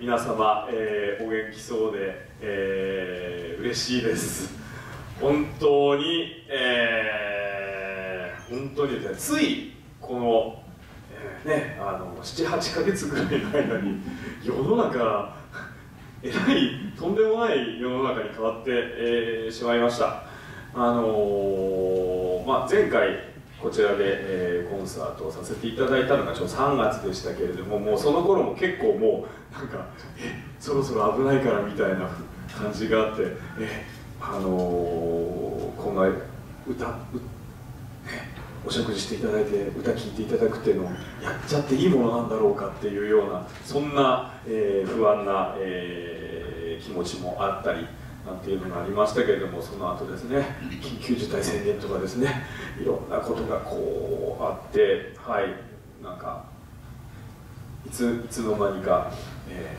皆様、えー、お元気そうで、えー、嬉しいです。本当に、えー、本当にですねついこの、えー、ねあの78か月ぐらいの間に世の中えらいとんでもない世の中に変わって、えー、しまいました。あのー、まあ、前回こちらで、えー、コンサートをさせていただいたのがちょ3月でしたけれどももうその頃も結構もうなんかえそろそろ危ないからみたいな感じがあってえあのー、こんな歌お食事していただいて歌聴いていただくっていうのをやっちゃっていいものなんだろうかっていうようなそんな、えー、不安な、えー、気持ちもあったりなんていうのがありましたけれどもその後ですね緊急事態宣言とかですねいろんなことがこうあってはいなんかいついつの間にか、え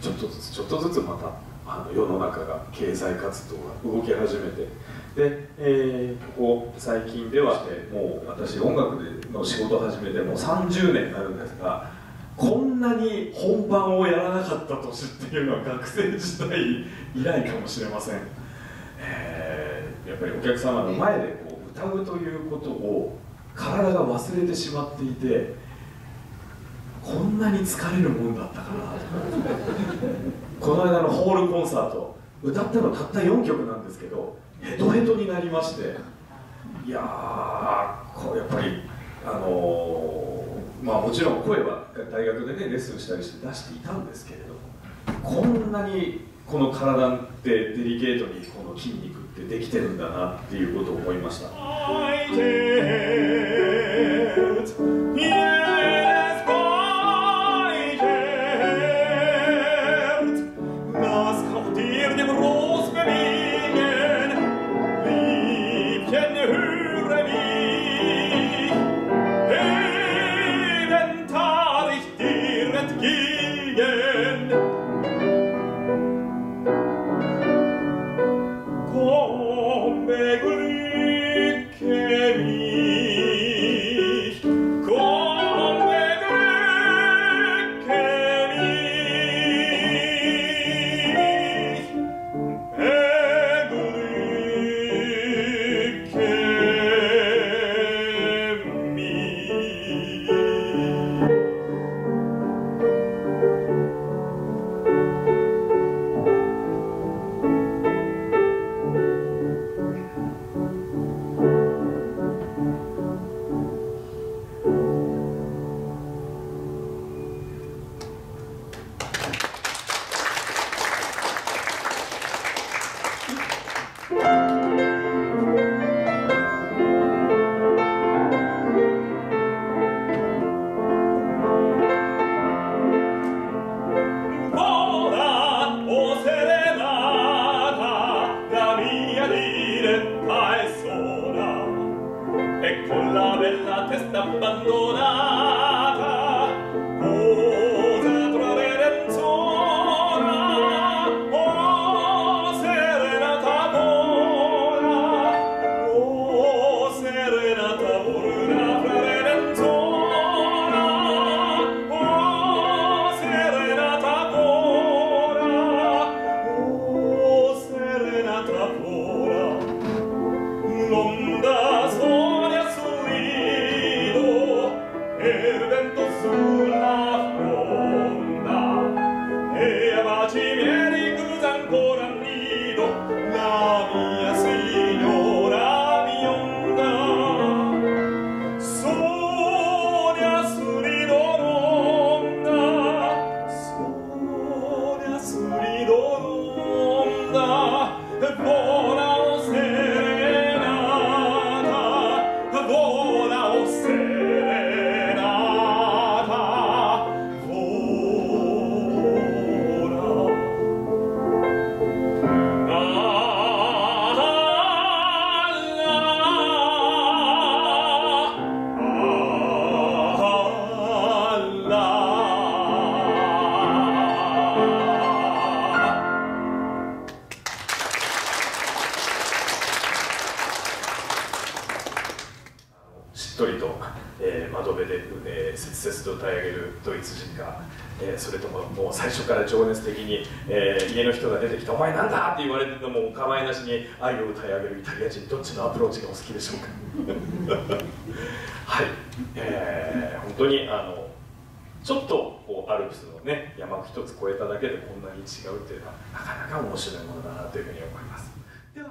ー、ちょっとずつちょっとずつまたあの世の中が経済活動が動き始めてで、えー、ここ最近では、えもう私音楽の仕事を始めてもう30年になるんですがこんなに本番をやらなかった年っていうのは学生時代以来かもしれません、えー、やっぱりお客様の前でこう歌うということを体が忘れてしまっていてこんなに疲れるもんだったかなこの間のホールコンサート歌ったのたった4曲なんですけどヘトヘトになりましていやこうやっぱりあのー、まあもちろん声は大学でねレッスンしたりして出していたんですけれどもこんなにこの体ってデリケートにこの筋肉ってできてるんだなっていうことを思いました。Música しっとりと、えー、窓辺で、えー、切々と歌い上げるドイツ人が、えー、それとももう最初から情熱的に、えー、家の人が出てきて「お前なんだ!」って言われててもお構いなしに愛を歌い上げるイタリア人どっちのアプローチがお好きでしょうか？はい、えー、本当にあのちょっとこうアルプスのね山を一つ越えただけでこんなに違うっていうのはなかなか面白いものだなというふうに思いますでは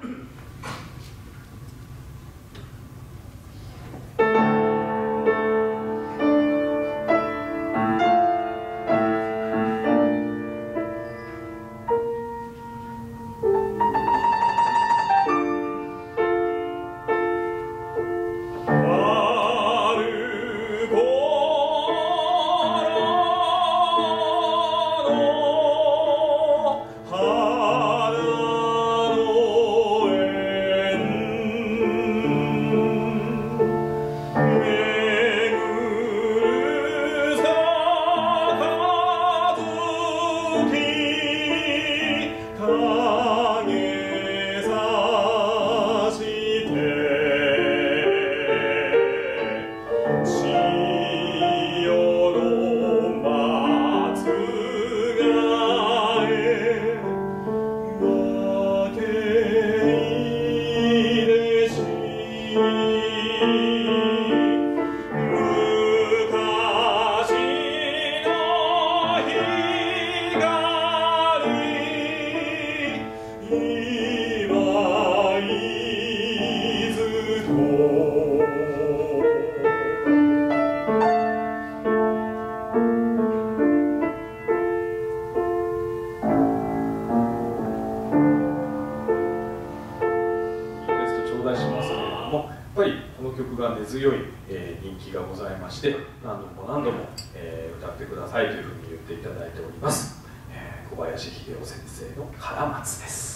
根強い、え人気がございまして何度も何度も、え歌ってくださいというふうに言っていただいております、え小林秀夫先生の「唐松」です。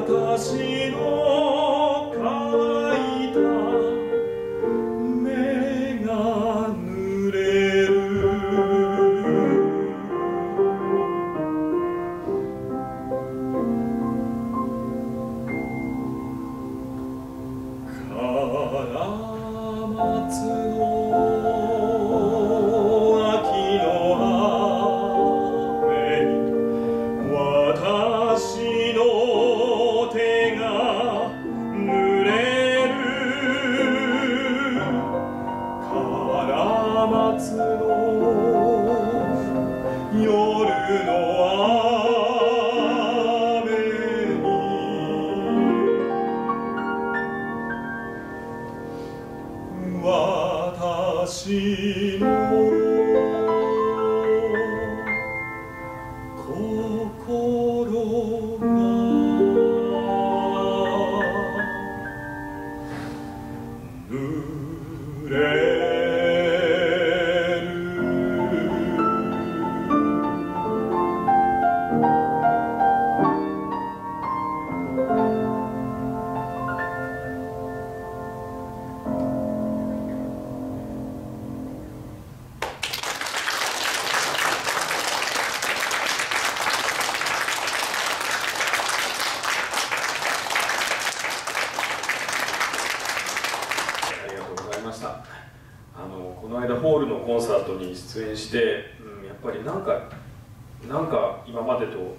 私のの。夜の雨演してうん、やっぱりなんかなんか今までと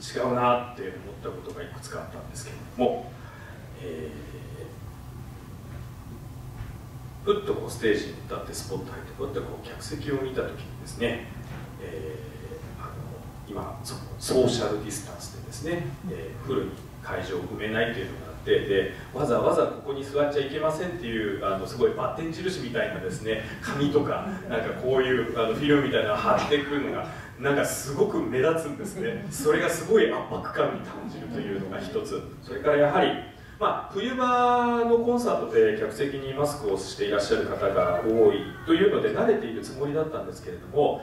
違うなって思ったことがいくつかあったんですけれども、えー、ふっとこうステージに立ってスポット入ってふっとこう客席を見た時にですね、えー、あの今ソーシャルディスタンスでですね、えー、フルに会場を埋めないというのがってでわざわざここに座っちゃいけませんっていうあのすごいバッテン印みたいなですね紙とかなんかこういうあのフィルムみたいなの貼ってくるのがなんかすごく目立つんですね。それがすごい圧迫感に感じるというのが一つ。それからやはりまあ、冬場のコンサートで客席にマスクをしていらっしゃる方が多いというので慣れているつもりだったんですけれども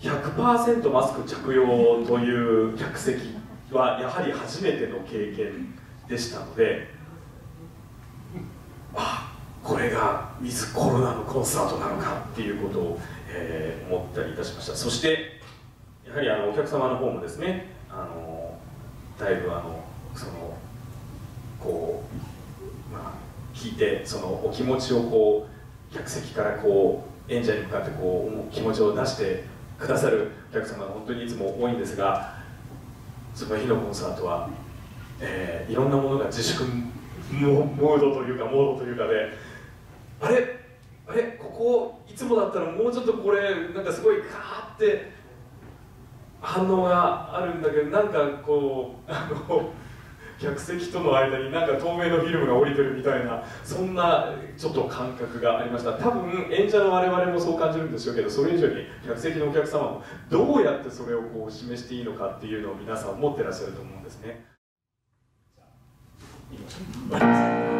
100%マスク着用という客席はやはり初めての経験でしたのであこれがウィズコロナのコンサートなのかっていうことを、えー、思ったりいたしました。そしてやはりあのお客様の方もですねあのだいぶあのそのこうまあ聞いてそのお気持ちをこう客席からこう演者に向かってこう気持ちを出してくださるお客様が本当にいつも多いんですがその日のコンサートはえー、いろんなものが自粛モードというかモードというかであれあれここいつもだったらもうちょっとこれなんかすごいカーって反応があるんだけどなんかこうあの客席との間になんか透明のフィルムが降りてるみたいなそんなちょっと感覚がありました多分演者の我々もそう感じるんでしょうけどそれ以上に客席のお客様もどうやってそれをこう示していいのかっていうのを皆さん思ってらっしゃると思うんですね。Thank you.